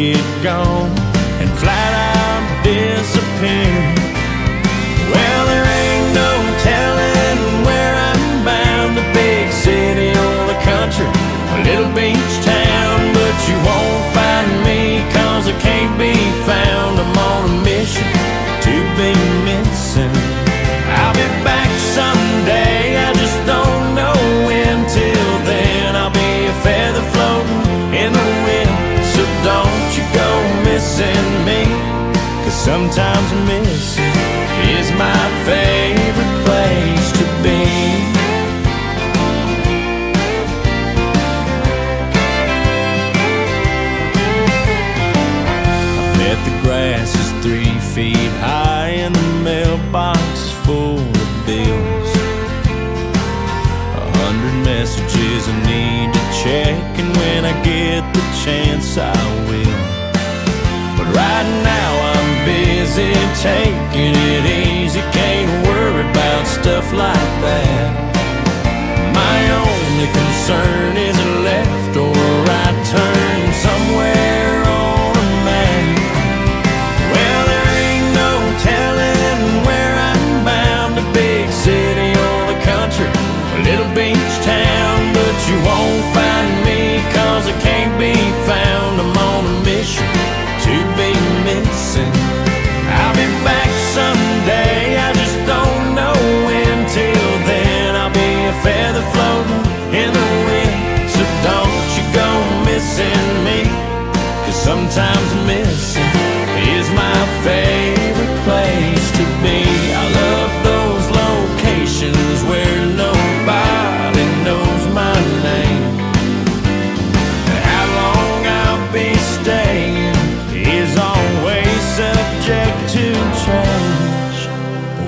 get gone, and flat out disappear. Sometimes missing is my favorite place to be. I bet the grass is three feet high and the mailbox is full of bills. A hundred messages I need to check, and when I get the chance, I will. Taking it easy, can't worry about stuff like that. My only concern sometimes missing is my favorite place to be. I love those locations where nobody knows my name. How long I'll be staying is always subject to change.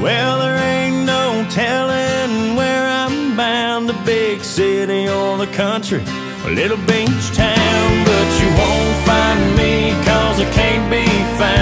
Well, there ain't no telling where I'm bound, a big city or the country, a little beach town, but you won't find me, cause I can't be found.